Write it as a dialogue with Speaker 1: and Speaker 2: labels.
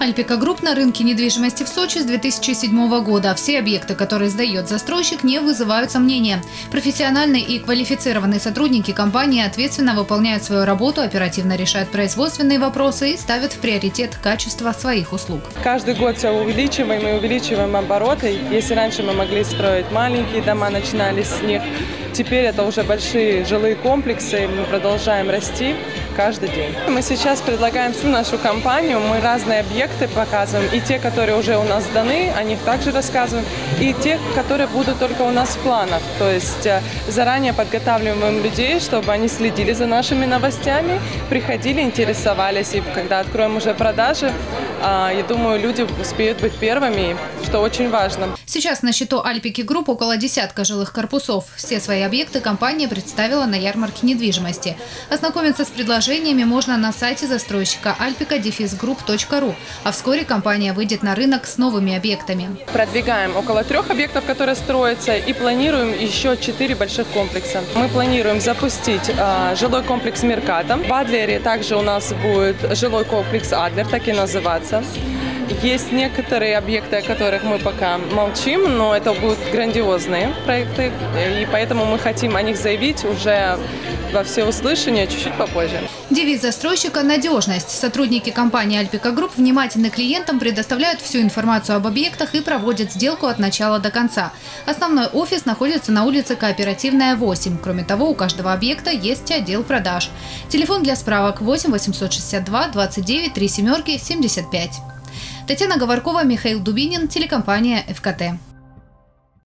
Speaker 1: Альпика Групп на рынке недвижимости в Сочи с 2007 года. Все объекты, которые сдает застройщик, не вызывают сомнения. Профессиональные и квалифицированные сотрудники компании ответственно выполняют свою работу, оперативно решают производственные вопросы и ставят в приоритет качество своих услуг.
Speaker 2: Каждый год все увеличиваем и увеличиваем обороты. Если раньше мы могли строить маленькие дома, начинали с них, теперь это уже большие жилые комплексы, мы продолжаем расти каждый день. Мы сейчас предлагаем всю нашу компанию, мы разные объекты показываем, и те, которые уже у нас сданы, о них также рассказываем, и те, которые будут только у нас в планах. То есть э, заранее подготавливаем людей, чтобы они следили за нашими новостями, приходили, интересовались, и когда откроем уже продажи, я думаю, люди успеют быть первыми, что очень важно.
Speaker 1: Сейчас на счету Альпики Групп около десятка жилых корпусов. Все свои объекты компания представила на ярмарке недвижимости. Ознакомиться с предложениями можно на сайте застройщика alpica-group.ru, а вскоре компания выйдет на рынок с новыми объектами.
Speaker 2: Продвигаем около трех объектов, которые строятся, и планируем еще четыре больших комплекса. Мы планируем запустить э, жилой комплекс Мерката. В Адлере также у нас будет жилой комплекс Адлер, так и называться awesome. Есть некоторые объекты, о которых мы пока молчим, но это будут грандиозные проекты, и поэтому мы хотим о них заявить уже во всеуслышание чуть-чуть попозже.
Speaker 1: Девиз застройщика – надежность. Сотрудники компании «Альпика Групп» внимательно клиентам предоставляют всю информацию об объектах и проводят сделку от начала до конца. Основной офис находится на улице Кооперативная, 8. Кроме того, у каждого объекта есть отдел продаж. Телефон для справок 8 862 29 3 семерки 75. Татьяна Говоркова, Михаил Дубинин, телекомпания «Эфкате».